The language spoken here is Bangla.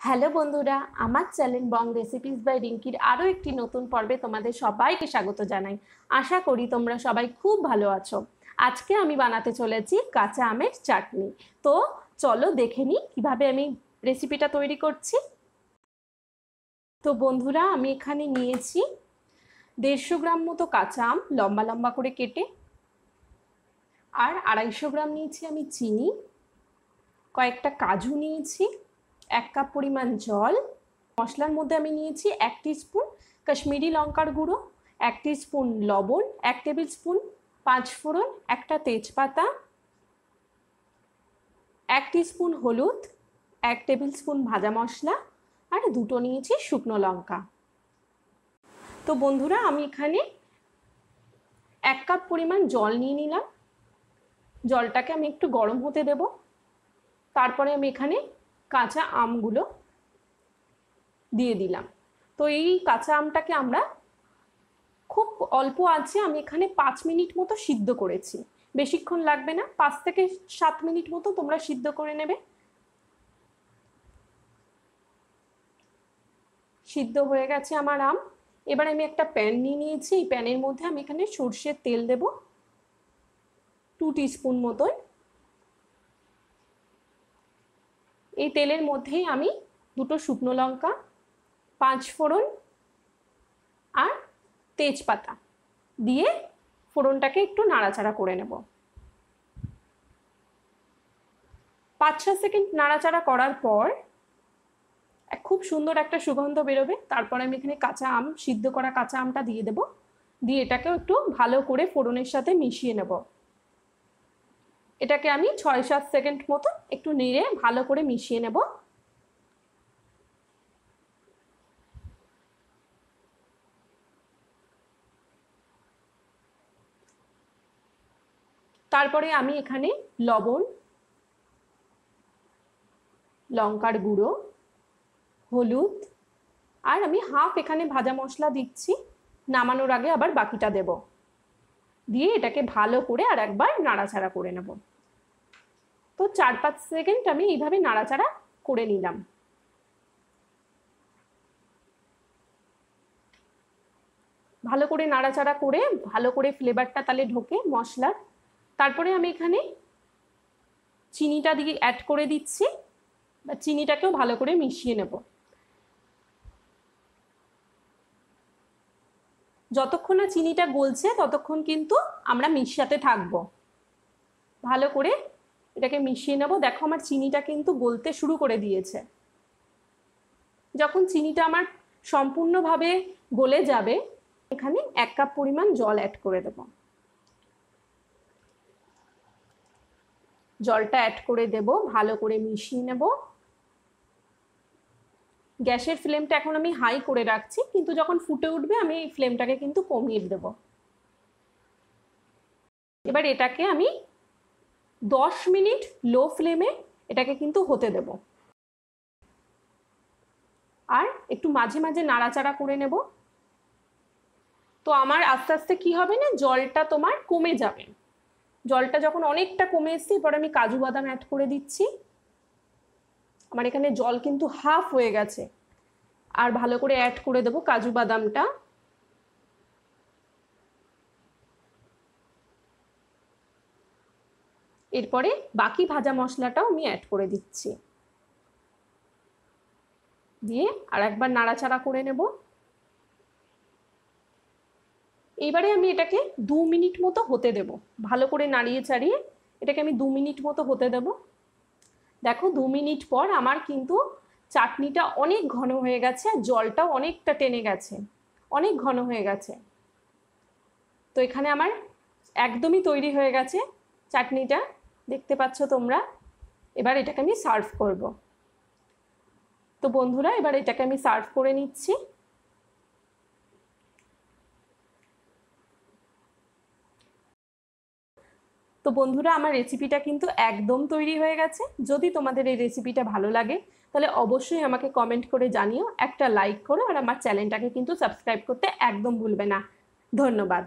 হ্যালো বন্ধুরা, আমার চ্যানেল বং রেসিপিস বাই রিঙ্কির আরও একটি নতুন পর্বে তোমাদের সবাইকে স্বাগত জানাই। আশা করি তোমরা সবাই খুব ভালো আছো। আজকে আমি বানাতে চলেছি কাঁচা আমের চাটনি। তো চলো দেখে নিই কীভাবে আমি রেসিপিটা তৈরি করছি। তো বন্ধুরা, আমি এখানে নিয়েছি দেড়শো গ্রাম মতো কাঁচা আম লম্বা লম্বা করে কেটে। আর আড়াইশো গ্রাম নিয়েছি আমি চিনি। কয়েকটা কাজু নিয়েছি। এক কাপ পরিমাণ জল, মশলার মধ্যে আমি নিয়েছি এক স্পুন কাশ্মীরি লঙ্কার গুঁড়ো, এক স্পুন লবণ, এক টেবিল স্পুন পাঁচ ফোড়ন, একটা তেজপাতা, এক স্পুন হলুদ, এক টেবিল স্পুন ভাজা মশলা আর দুটো নিয়েছি শুকনো লঙ্কা। তো বন্ধুরা, আমি এখানে এক কাপ পরিমাণ জল নিয়ে নিলাম। জলটাকে আমি একটু গরম হতে দেব। তারপরে আমি এখানে কাঁচা আমগুলো দিয়ে দিলাম। তো এই কাঁচা আমটাকে আমরা খুব অল্প আছে আমি এখানে পাঁচ মিনিট মতো সিদ্ধ করেছি। বেশিক্ষণ লাগবে না, পাঁচ থেকে সাত মিনিট মতো তোমরা সিদ্ধ করে নেবে। সিদ্ধ হয়ে গেছে আমার আম। এবার আমি একটা প্যান নিয়ে নিয়েছি। এই প্যানের মধ্যে আমি এখানে সর্ষের তেল দেব। টু টিস্পুন মতন এই তেলের মধ্যেই আমি দুটো শুকনো লঙ্কা, পাঁচ ফোড়ন আর তেজপাতা দিয়ে ফোড়নটাকে একটু নাড়াচাড়া করে নেব। পাঁচ ছ সেকেন্ড নাড়াচাড়া করার পর খুব সুন্দর একটা সুগন্ধ বেরোবে। তারপর আমি এখানে কাঁচা আম, সিদ্ধ করা কাঁচা আমটা দিয়ে দেব। দিয়ে এটাকেও একটু ভালো করে ফোড়নের সাথে মিশিয়ে নেব। এটাকে আমি ছয় সাত সেকেন্ড মতো একটু নেড়ে ভালো করে মিশিয়ে নেব। তারপরে আমি এখানে লবণ, লঙ্কার গুঁড়ো, হলুদ, আর আমি হাফ এখানে ভাজা মশলা দিচ্ছি। নামানোর আগে আবার বাকিটা দেব। দিয়ে এটাকে ভালো করে আর একবার নাড়াচাড়া করে নেব। তো চার পাঁচ সেকেন্ড আমি এইভাবে নাড়াচাড়া করে নিলাম। ভালো করে নাড়াচাড়া করে, ভালো করে ফ্লেভারটা তাহলে ঢোকে মশলার। তারপরে আমি এখানে চিনিটা দিয়ে অ্যাড করে দিচ্ছি বা চিনিটাকেও ভালো করে মিশিয়ে নেব। যতক্ষণ না চিনিটা গলছে, ততক্ষণ কিন্তু আমরা মিশাতে থাকব। ভালো করে এটাকে মিশিয়ে নেব। দেখো আমার চিনিটা কিন্তু গলতে শুরু করে দিয়েছে। যখন চিনিটা আমার সম্পূর্ণভাবে গলে যাবে, এখানে এক কাপ পরিমাণ জল অ্যাড করে দেব। জলটা অ্যাড করে দেব, ভালো করে মিশিয়ে নেব। গ্যাসের ফ্লেমটা এখন আমি হাই করে রাখছি, কিন্তু যখন ফুটে উঠবে আমি এই ফ্লেমটাকে কিন্তু কমিয়ে দেব। এবার এটাকে আমি দশ মিনিট লো ফ্লেমে এটাকে কিন্তু হতে দেব। আর একটু মাঝে মাঝে নাড়াচাড়া করে নেব। তো আমার আস্তে আস্তে কি হবে না, জলটা তোমার কমে যাবে। জলটা যখন অনেকটা কমে এসছে, এরপর আমি কাজু বাদাম অ্যাড করে দিচ্ছি। আমার এখানে জল কিন্তু হাফ হয়ে গেছে। আর ভালো করে অ্যাড করে দেবো কাজু বাদামটা। এরপরে বাকি ভাজা মশলাটাও আমি অ্যাড করে দিচ্ছি। দিয়ে আর একবার নাড়াচাড়া করে নেব। এইবারে আমি এটাকে দু মিনিট মতো হতে দেব। ভালো করে নাড়িয়ে চাড়িয়ে এটাকে আমি দু মিনিট মতো হতে দেব। দেখো দু মিনিট পর আমার কিন্তু চাটনিটা অনেক ঘন হয়ে গেছে আর জলটাও অনেকটা টেনে গেছে। অনেক ঘন হয়ে গেছে। তো এখানে আমার একদমই তৈরি হয়ে গেছে চাটনিটা। দেখতে পাচ্ছ তোমরা? এবার এটাকে আমি সার্ভ করব। তো বন্ধুরা, এবার এটাকে আমি সার্ভ করে নিচ্ছি। তো বন্ধুরা, আমার রেসিপিটা কিন্তু একদম তৈরি হয়ে গেছে। যদি তোমাদের এই রেসিপিটা ভালো লাগে, তাহলে অবশ্যই আমাকে কমেন্ট করে জানিও, একটা লাইক করো, আর আমার চ্যানেলটাকে কিন্তু সাবস্ক্রাইব করতে একদম ভুলবে না। ধন্যবাদ।